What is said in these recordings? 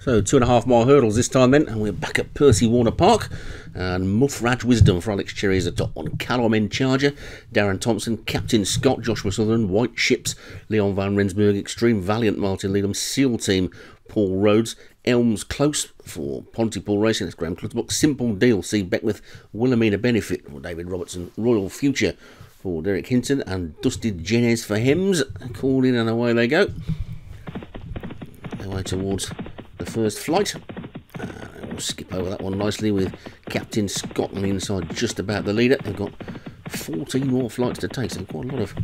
So two and a half mile hurdles this time then, and we're back at Percy Warner Park. And Muffraj Wisdom for Alex Cherry is the top one. Callum N. Charger, Darren Thompson, Captain Scott, Joshua Sutherland, White Ships, Leon Van Rensburg, Extreme Valiant, Martin Leadham, SEAL Team, Paul Rhodes, Elms Close for Pontypool Racing, that's Graham Clutterbuck, Simple Deal, C. Beckwith, Wilhelmina Benefit for David Robertson, Royal Future for Derek Hinton, and Dusted Jenez for Hems. Called in and away they go. Away towards the first flight. Uh, we'll skip over that one nicely with Captain Scott on the inside, just about the leader. They've got 14 more flights to take, so quite a lot of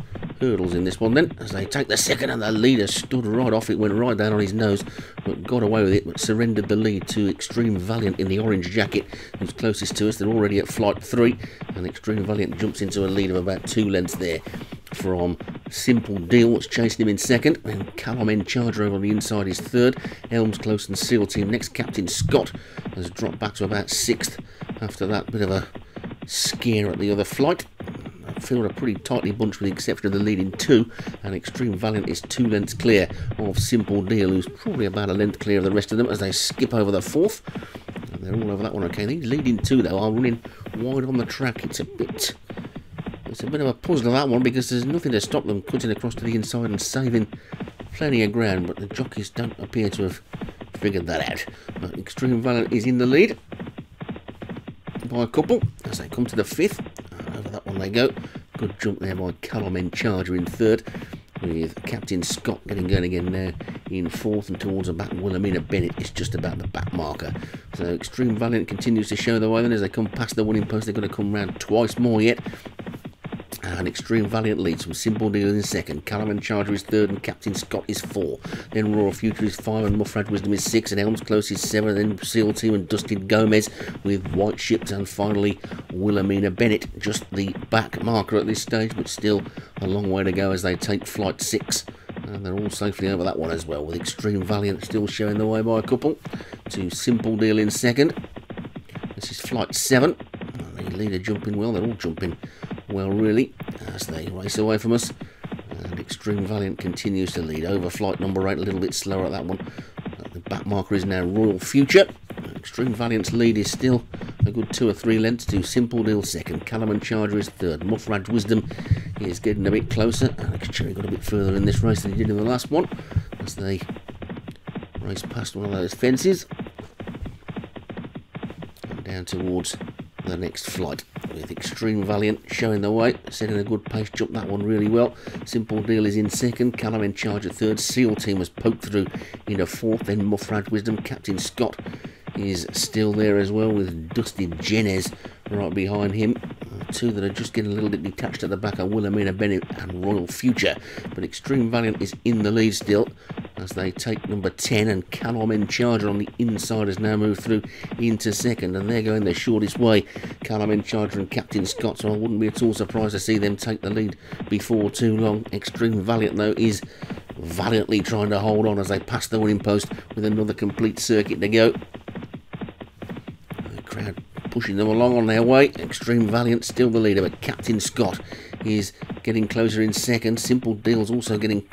hurdles in this one then. As they take the second, and the leader stood right off. It went right down on his nose, but got away with it, but surrendered the lead to Extreme Valiant in the orange jacket, who's closest to us. They're already at flight three, and Extreme Valiant jumps into a lead of about two lengths there from Simple Deal, what's chasing him in second, and Callum N. Charger over on the inside is third. Elms Close and SEAL Team next. Captain Scott has dropped back to about sixth after that bit of a scare at the other flight. I feel a pretty tightly bunched with the exception of the leading two, and Extreme Valiant is two lengths clear of Simple Deal, who's probably about a length clear of the rest of them as they skip over the fourth. And they're all over that one okay. These leading two, though, are running wide on the track. It's a bit it's a bit of a puzzle that one because there's nothing to stop them cutting across to the inside and saving plenty of ground, but the jockeys don't appear to have figured that out. But Extreme Valiant is in the lead by a couple as they come to the fifth. over that one they go. Good jump there by Callum N. Charger in third with Captain Scott getting going again now in fourth and towards the back Wilhelmina Bennett is just about the back marker so Extreme Valiant continues to show the way then as they come past the winning post they're going to come round twice more yet and Extreme Valiant leads from Simple Deal in second. Callum. Charger is third and Captain Scott is four. Then Royal Future is five and Muffrad Wisdom is six and Elms Close is seven. Then SEAL Team and Dustin Gomez with White Ships and finally Wilhelmina Bennett. Just the back marker at this stage but still a long way to go as they take flight six. And they're all safely over that one as well with Extreme Valiant still showing the way by a couple. To Simple Deal in second. This is flight seven. The leader jumping well, they're all jumping well really as they race away from us. And Extreme Valiant continues to lead. Over flight number 8 a little bit slower at that one. The back marker is now Royal Future. Extreme Valiant's lead is still a good two or three lengths to Simple Deal second. Callum N. Charger is third. Muffraj Wisdom is getting a bit closer. Alex Cherry got a bit further in this race than he did in the last one. As they race past one of those fences. And down towards the next flight with Extreme Valiant showing the way, setting a good pace, jumped that one really well. Simple Deal is in second, Callum N. Charger third, SEAL Team was poked through in a fourth, then Muffraj Wisdom, Captain Scott is still there as well with Dusty Jenez right behind him. Two that are just getting a little bit detached at the back are Wilhelmina Bennett and Royal Future. But Extreme Valiant is in the lead still as they take number 10 and Callum N. Charger on the inside has now moved through into second and they're going the shortest way. Callum N. Charger and Captain Scott so I wouldn't be at all surprised to see them take the lead before too long. Extreme Valiant though is valiantly trying to hold on as they pass the winning post with another complete circuit to go. The crowd pushing them along on their way. Extreme Valiant still the leader, but Captain Scott is getting closer in second. Simple Deal's also getting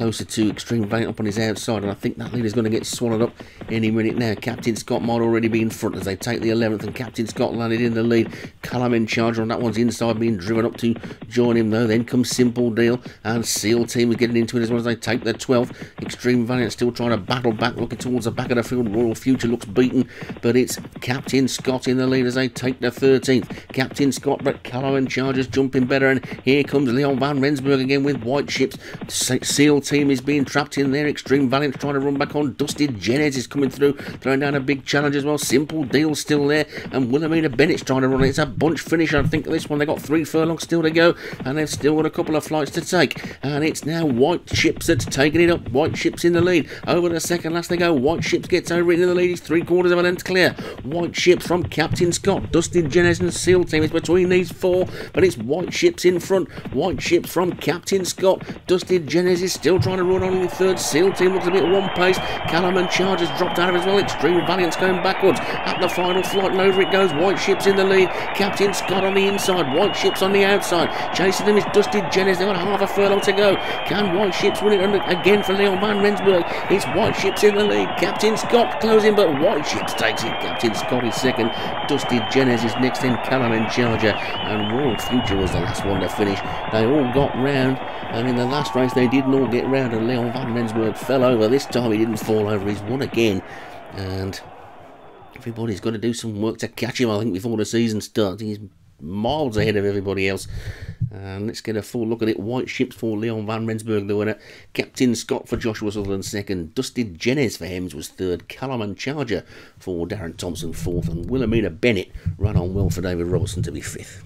closer to Extreme Valiant up on his outside, and I think that leader's going to get swallowed up any minute now. Captain Scott might already be in front as they take the 11th, and Captain Scott landed in the lead. Callum in charge on that one's inside, being driven up to join him, though. Then comes Simple Deal, and SEAL Team is getting into it as well as they take the 12th. Extreme Valiant still trying to battle back, looking towards the back of the field. Royal Future looks beaten, but it's Captain Scott in the lead as they take the 13th. Captain Scott, but Callum in charge is jumping better, and here comes Leon Van Rensburg again with White Ships. SEAL team is being trapped in there. Extreme Valiant trying to run back on. Dusted Jenez is coming through, throwing down a big challenge as well. Simple Deal still there. And Wilhelmina Bennett's trying to run. It. It's a bunch finish, I think, this one. They've got three furlongs still to go, and they've still got a couple of flights to take. And it's now White Ships that's taking it up. White Ships in the lead. Over the second last they go. White Ships gets over in the lead. Three quarters of a length clear. White Ships from Captain Scott. Dustin Jenez and SEAL Team is between these four, but it's White Ships in front. White Ships from Captain Scott. Dustin Jenez is still trying to run on in third. Seal team looks a bit one pace. Callum and Chargers dropped out of as well. Extreme Valiant's going backwards. At the final flight and over it goes. White Ships in the lead. Captain Scott on the inside. White Ships on the outside. Chasing them is Dusty Jennings. They've got half a furlong to go. Can White Ships win it again for Leon Van Rensburg? It's White Ships in the lead. Captain Scott closing, but White Ships takes it. Captain Scott is second. Dusty Jennings is next in. Callum and Charger. And Royal Future was the last one to finish. They all got round. And in the last race, they didn't all get round. And Leon Van Rensburg fell over. This time he didn't fall over. He's won again. And everybody's got to do some work to catch him, I think, before the season starts. He's miles ahead of everybody else. And let's get a full look at it. White Ships for Leon Van Rensburg, the winner. Captain Scott for Joshua Sutherland, second. Dusty Jennings for Hems was third. Callum and Charger for Darren Thompson, fourth. And Wilhelmina Bennett ran on well for David Robertson to be fifth.